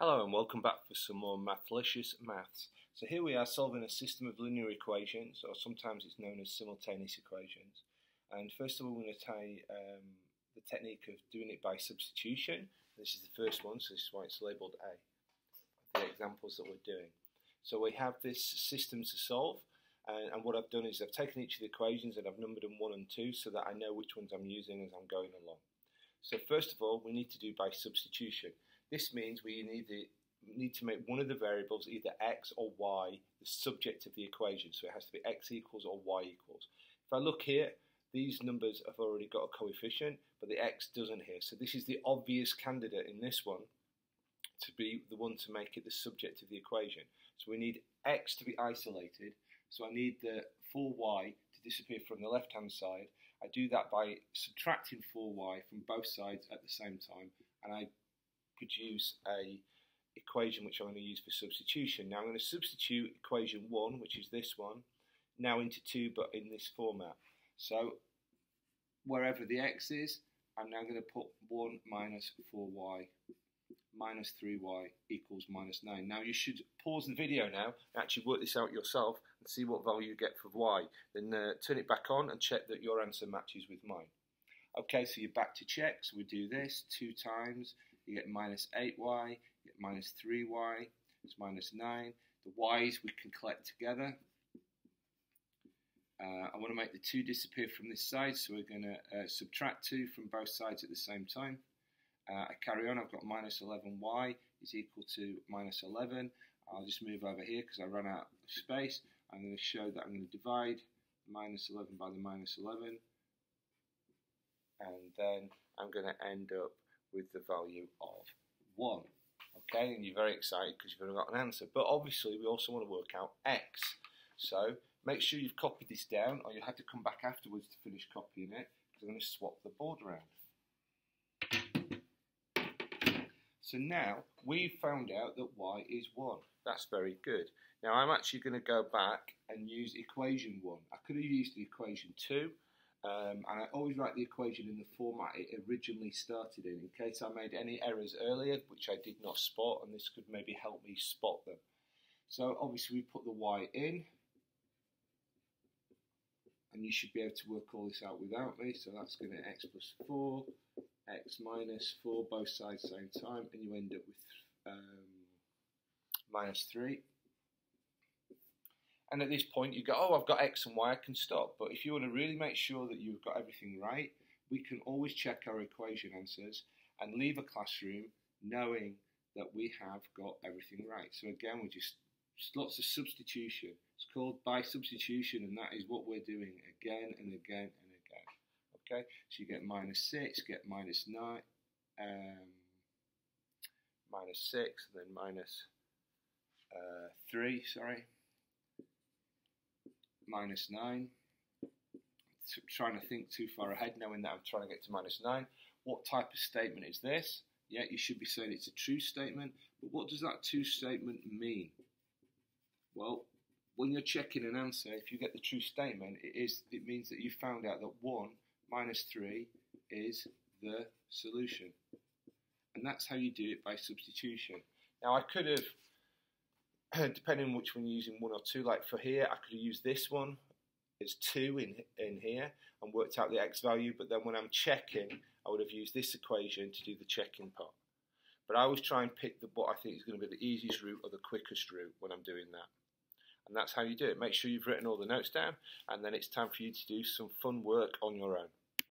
Hello and welcome back for some more Mathlicious Maths. So here we are solving a system of linear equations, or sometimes it's known as simultaneous equations. And first of all, we're going to try um, the technique of doing it by substitution. This is the first one, so this is why it's labelled A, the examples that we're doing. So we have this system to solve, and, and what I've done is I've taken each of the equations and I've numbered them 1 and 2 so that I know which ones I'm using as I'm going along. So first of all, we need to do by substitution. This means we need, the, need to make one of the variables either x or y the subject of the equation. So it has to be x equals or y equals. If I look here, these numbers have already got a coefficient, but the x doesn't here. So this is the obvious candidate in this one to be the one to make it the subject of the equation. So we need x to be isolated. So I need the 4y to disappear from the left-hand side. I do that by subtracting 4y from both sides at the same time, and I produce a equation which I'm going to use for substitution. Now I'm going to substitute equation 1, which is this one, now into 2 but in this format. So wherever the x is, I'm now going to put 1 minus 4y minus 3y equals minus 9. Now you should pause the video now and actually work this out yourself and see what value you get for y. Then uh, turn it back on and check that your answer matches with mine. Okay, so you're back to check. So we do this 2 times you get minus 8y, you get minus 3y, it's minus 9. The y's we can collect together. Uh, I want to make the 2 disappear from this side, so we're going to uh, subtract 2 from both sides at the same time. Uh, I carry on, I've got minus 11y is equal to minus 11. I'll just move over here because I run out of space. I'm going to show that I'm going to divide minus 11 by the minus 11 and then I'm going to end up with the value of 1. Okay, and you're very excited because you've got an answer. But obviously, we also want to work out x. So make sure you've copied this down, or you'll have to come back afterwards to finish copying it, because I'm going to swap the board around. So now we've found out that y is 1. That's very good. Now I'm actually going to go back and use equation 1. I could have used the equation 2, um, and I always write the equation in the format it originally started in, in case I made any errors earlier, which I did not spot, and this could maybe help me spot them. So obviously we put the y in, and you should be able to work all this out without me, so that's going to x plus 4, x minus 4, both sides same time, and you end up with um, minus 3. And at this point, you go, oh, I've got X and Y, I can stop. But if you want to really make sure that you've got everything right, we can always check our equation answers and leave a classroom knowing that we have got everything right. So again, we just, just lots of substitution. It's called by substitution, and that is what we're doing again and again and again. Okay, so you get minus 6, get minus 9, um, minus 6, and then minus, uh, 3, sorry minus 9. Trying to think too far ahead, knowing that I'm trying to get to minus 9. What type of statement is this? Yeah, you should be saying it's a true statement, but what does that true statement mean? Well, when you're checking an answer, if you get the true statement, it is it means that you found out that 1 minus 3 is the solution. And that's how you do it by substitution. Now, I could have depending on which one you're using, one or two. Like for here, I could have used this one It's two in, in here and worked out the x value, but then when I'm checking, I would have used this equation to do the checking part. But I always try and pick the, what I think is going to be the easiest route or the quickest route when I'm doing that. And that's how you do it. Make sure you've written all the notes down, and then it's time for you to do some fun work on your own.